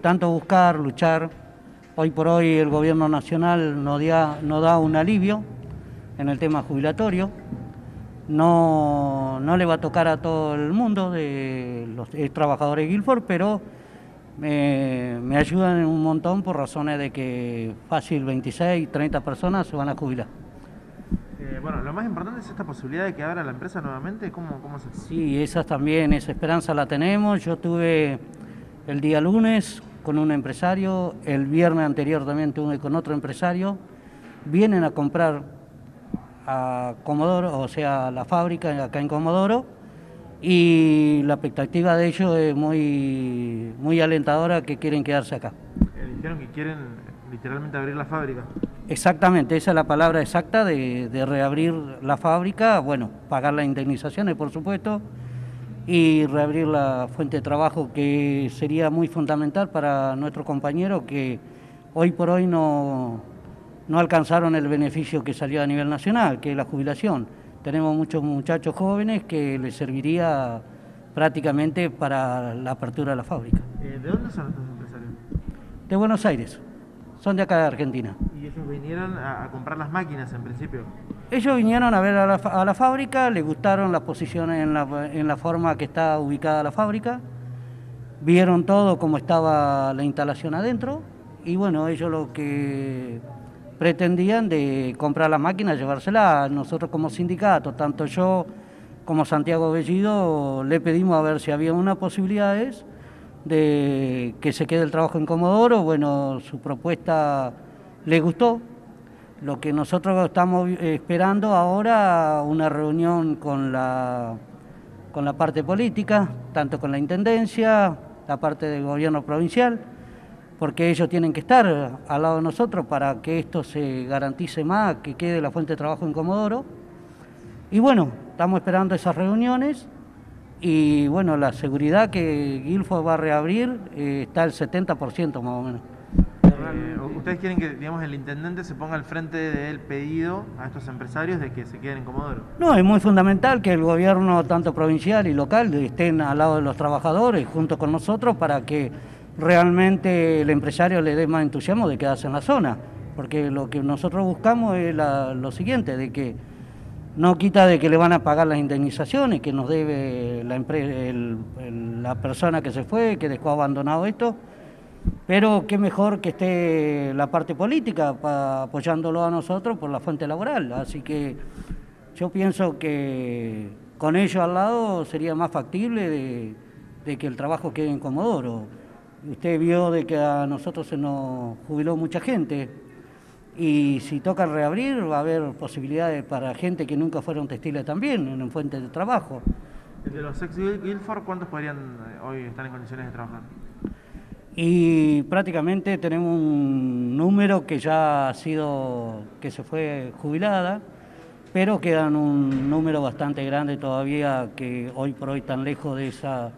Tanto buscar, luchar. Hoy por hoy el gobierno nacional nos da, nos da un alivio en el tema jubilatorio. No, no le va a tocar a todo el mundo de los trabajadores de Guilford, pero me, me ayudan un montón por razones de que fácil 26, 30 personas se van a jubilar. Eh, bueno, lo más importante es esta posibilidad de que abra la empresa nuevamente. ¿Cómo, cómo se Sí, esa también, esa esperanza la tenemos. Yo tuve el día lunes con un empresario, el viernes anterior también tuve con otro empresario. Vienen a comprar a Comodoro, o sea, la fábrica acá en Comodoro, y la expectativa de ellos es muy, muy alentadora que quieren quedarse acá. Eh, dijeron que quieren literalmente abrir la fábrica. Exactamente, esa es la palabra exacta de, reabrir la fábrica, bueno, pagar las indemnizaciones por supuesto y reabrir la fuente de trabajo que sería muy fundamental para nuestros compañeros que hoy por hoy no, no alcanzaron el beneficio que salió a nivel nacional, que es la jubilación. Tenemos muchos muchachos jóvenes que les serviría prácticamente para la apertura de la fábrica. Eh, ¿De dónde son estos empresarios? De Buenos Aires son de acá de Argentina. ¿Y ellos vinieron a, comprar las máquinas en principio? Ellos vinieron a ver a la, fábrica, les gustaron las posiciones en la, forma que está ubicada la fábrica, vieron todo cómo estaba la instalación adentro y bueno, ellos lo que pretendían de comprar las máquinas, llevárselas, nosotros como sindicato, tanto yo como Santiago Bellido, le pedimos a ver si había una posibilidades de que se quede el trabajo en Comodoro, bueno, su propuesta le gustó. Lo que nosotros estamos esperando ahora, una reunión con la, con la parte política, tanto con la Intendencia, la parte del gobierno provincial, porque ellos tienen que estar al lado de nosotros para que esto se garantice más, que quede la fuente de trabajo en Comodoro. Y bueno, estamos esperando esas reuniones y bueno, la seguridad que Guilfo va a reabrir eh, está al 70% más o menos. Eh, ¿Ustedes quieren que digamos, el intendente se ponga al frente del pedido a estos empresarios de que se queden en Comodoro? No, es muy fundamental que el gobierno, tanto provincial y local, estén al lado de los trabajadores, junto con nosotros, para que realmente el empresario le dé más entusiasmo de quedarse en la zona. Porque lo que nosotros buscamos es lo siguiente, de que no quita de que le van a pagar las indemnizaciones que nos debe la, la persona que se fue, que dejó abandonado esto, pero qué mejor que esté la parte política apoyándolo a nosotros por la fuente laboral. Así que yo pienso que con ello al lado sería más factible de, de que el trabajo quede en Comodoro. Usted vio de que a nosotros se nos jubiló mucha gente, y si toca reabrir va a haber posibilidades para gente que nunca fueron textiles también, en fuentes de trabajo. De los ex Guilford, ¿cuántos podrían eh, hoy estar en condiciones de trabajar? Y prácticamente tenemos un número que ya ha sido, que se fue jubilada, pero quedan un número bastante grande todavía que hoy por hoy tan lejos de esa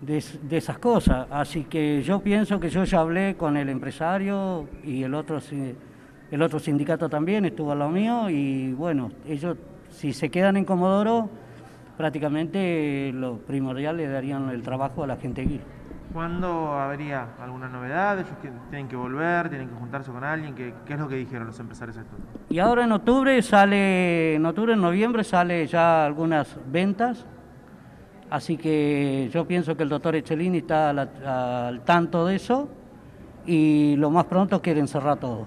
de, esas cosas. Así que yo pienso que yo ya hablé con el empresario y el otro el otro sindicato también estuvo al lado mío y bueno, ellos si se quedan en Comodoro, prácticamente lo primordial le darían el trabajo a la gente aquí. ¿Cuándo habría alguna novedad? ¿Ellos tienen que volver? ¿Tienen que juntarse con alguien? ¿Qué, es lo que dijeron los empresarios estos? Y ahora en octubre sale, en octubre, en noviembre sale ya algunas ventas, así que yo pienso que el doctor Echelini está al tanto de eso y lo más pronto quieren cerrar todo.